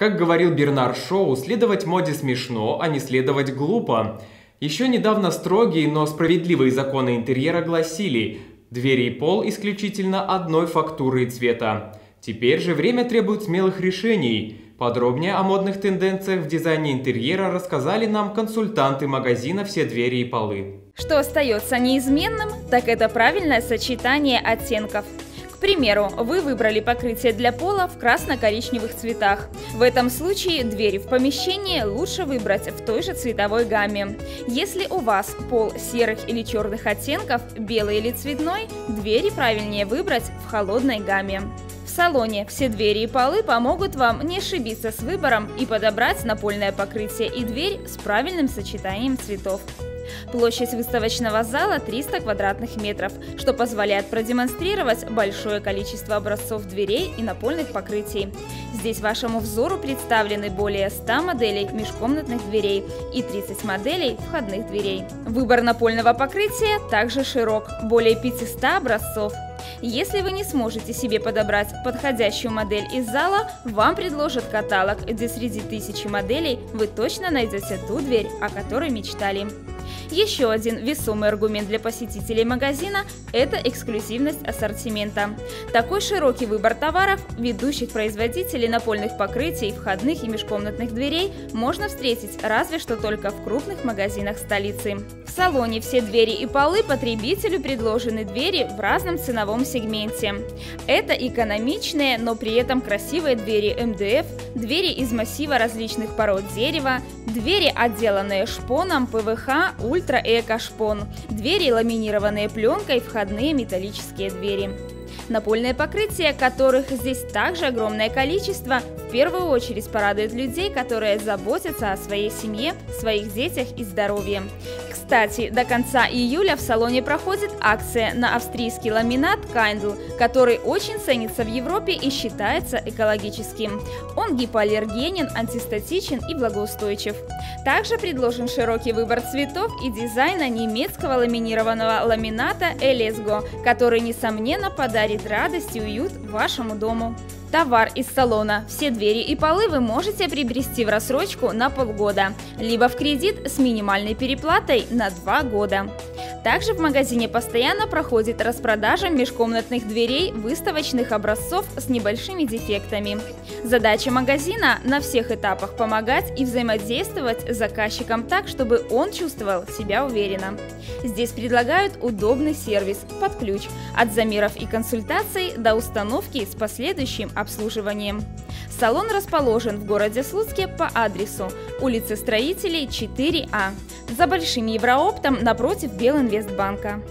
Как говорил Бернар Шоу, следовать моде смешно, а не следовать глупо. Еще недавно строгие, но справедливые законы интерьера гласили «двери и пол исключительно одной фактуры и цвета». Теперь же время требует смелых решений. Подробнее о модных тенденциях в дизайне интерьера рассказали нам консультанты магазина «Все двери и полы». Что остается неизменным, так это правильное сочетание оттенков. К примеру, вы выбрали покрытие для пола в красно-коричневых цветах. В этом случае двери в помещении лучше выбрать в той же цветовой гамме. Если у вас пол серых или черных оттенков, белый или цветной, двери правильнее выбрать в холодной гамме. В салоне все двери и полы помогут вам не ошибиться с выбором и подобрать напольное покрытие и дверь с правильным сочетанием цветов. Площадь выставочного зала 300 квадратных метров, что позволяет продемонстрировать большое количество образцов дверей и напольных покрытий. Здесь вашему взору представлены более 100 моделей межкомнатных дверей и 30 моделей входных дверей. Выбор напольного покрытия также широк, более 500 образцов. Если вы не сможете себе подобрать подходящую модель из зала, вам предложат каталог, где среди тысячи моделей вы точно найдете ту дверь, о которой мечтали. Еще один весомый аргумент для посетителей магазина – это эксклюзивность ассортимента. Такой широкий выбор товаров, ведущих производителей напольных покрытий, входных и межкомнатных дверей можно встретить разве что только в крупных магазинах столицы. В салоне все двери и полы потребителю предложены двери в разном ценовом сегменте. Это экономичные, но при этом красивые двери МДФ, двери из массива различных пород дерева, двери, отделанные шпоном, ПВХ, ультра-эко-шпон, двери, ламинированные пленкой, входные металлические двери. Напольное покрытие, которых здесь также огромное количество, в первую очередь порадует людей, которые заботятся о своей семье, своих детях и здоровье. Кстати, до конца июля в салоне проходит акция на австрийский ламинат Kindle, который очень ценится в Европе и считается экологическим. Он гипоаллергенен, антистатичен и благоустойчив. Также предложен широкий выбор цветов и дизайна немецкого ламинированного ламината Elesgo, который, несомненно, подарит радость и уют вашему дому. Товар из салона. Все двери и полы вы можете приобрести в рассрочку на полгода, либо в кредит с минимальной переплатой на 2 года. Также в магазине постоянно проходит распродажа межкомнатных дверей выставочных образцов с небольшими дефектами. Задача магазина – на всех этапах помогать и взаимодействовать с заказчиком так, чтобы он чувствовал себя уверенно. Здесь предлагают удобный сервис под ключ от замеров и консультаций до установки с последующим обслуживанием. Салон расположен в городе Слуцке по адресу улица Строителей 4А за Большим Еврооптом напротив Белинвестбанка.